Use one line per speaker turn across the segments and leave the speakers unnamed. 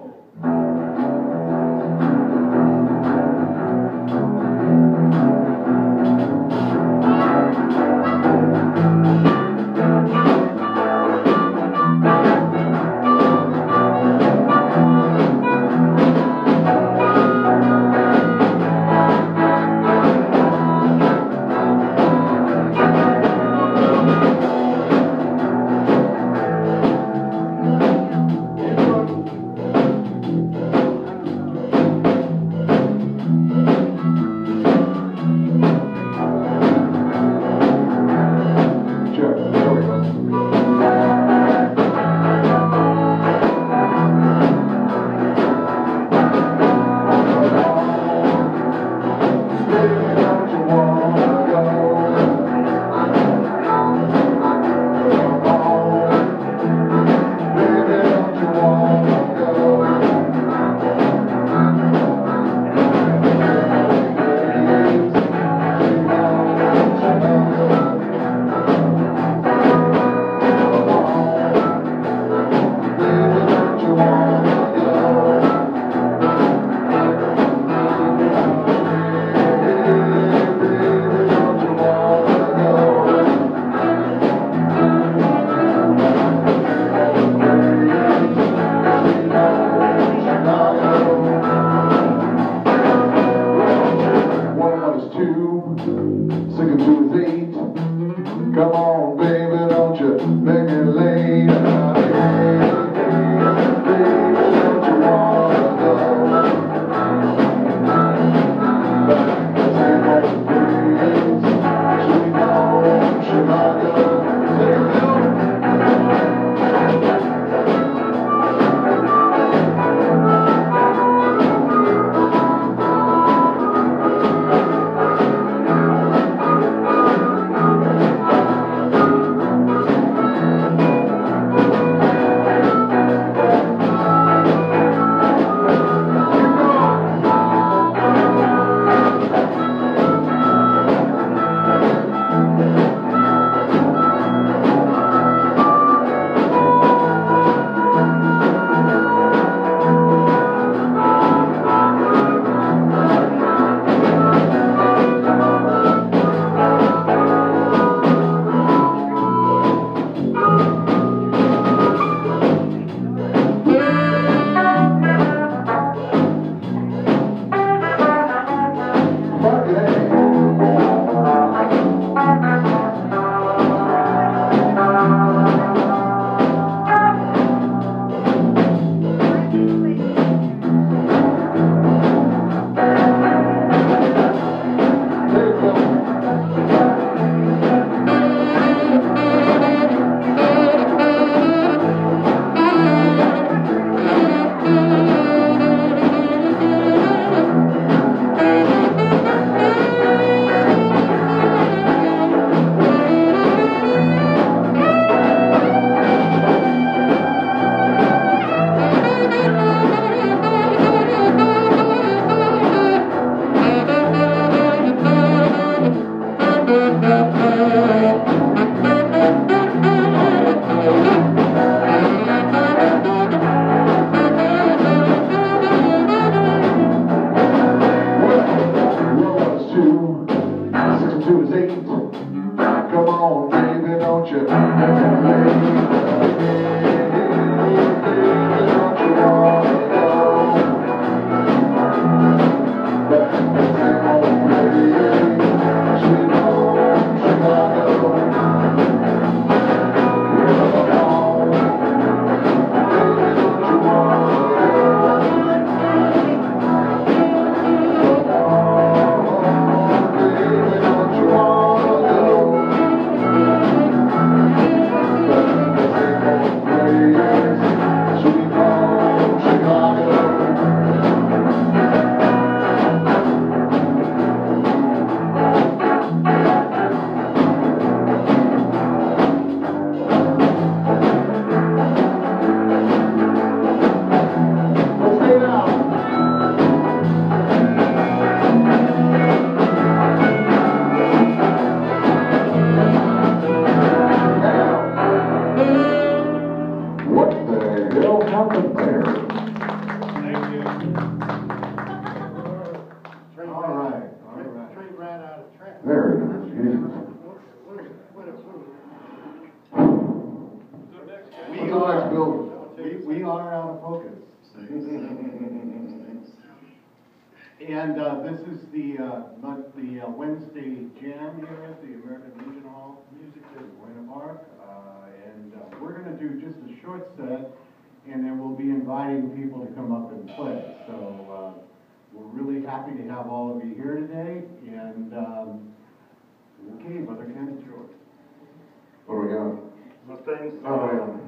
Oh. don't you? Of focus. And uh, this is the, uh, the uh, Wednesday jam here at the American Legion Hall Music in Buena Park. Uh, And uh, we're gonna do just a short set, and then we'll be inviting people to come up and play. So uh, we're really happy to have all of you here today, and, um, okay, Brother Ken, it's yours.
What do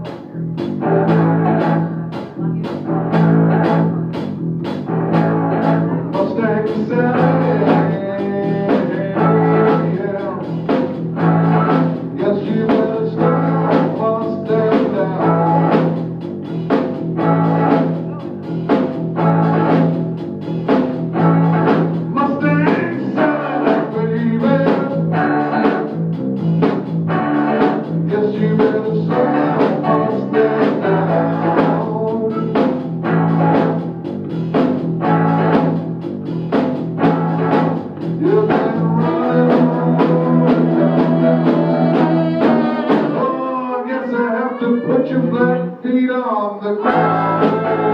Feet on the ground.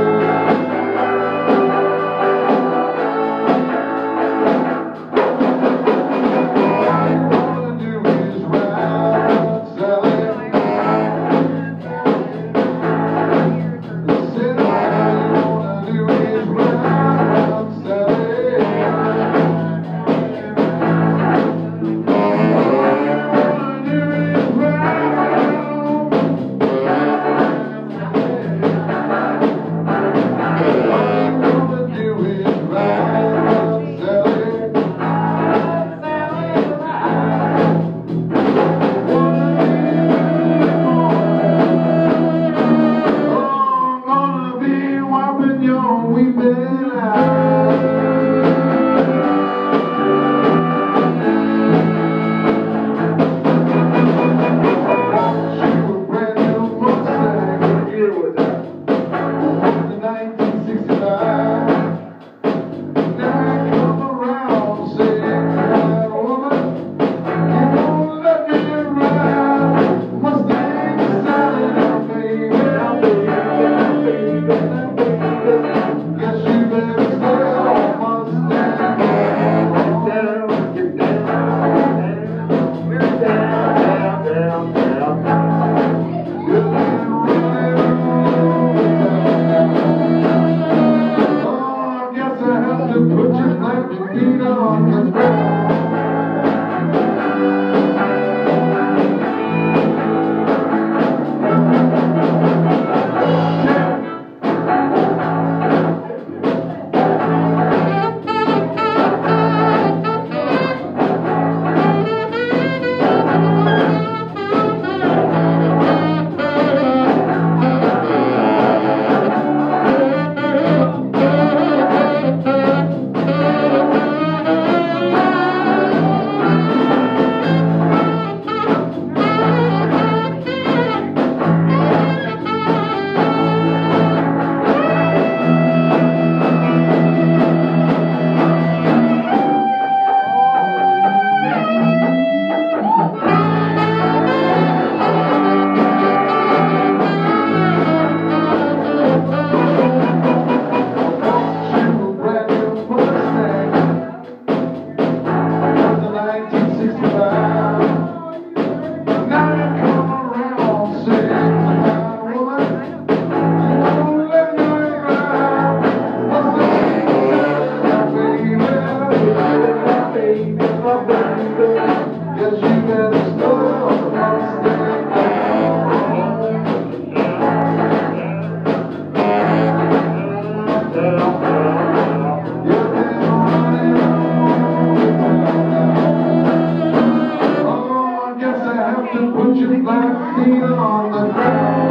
Guess put black feet on the ground.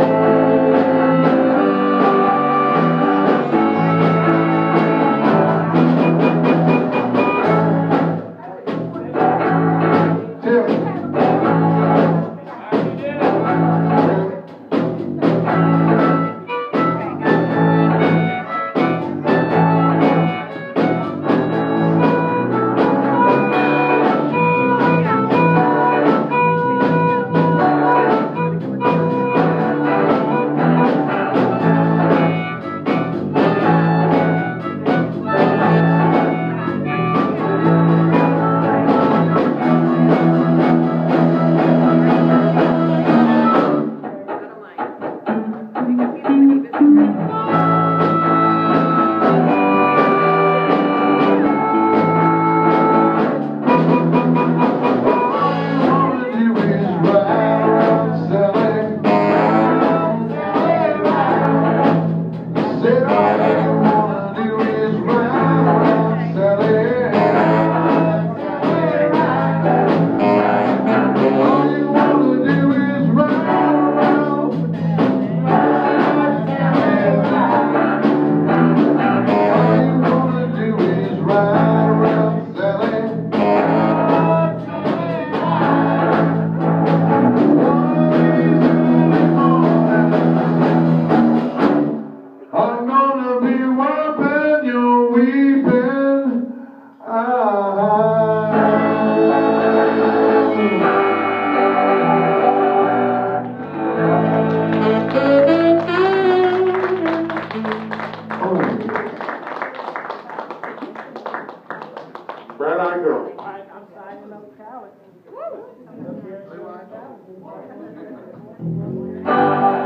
Rewind.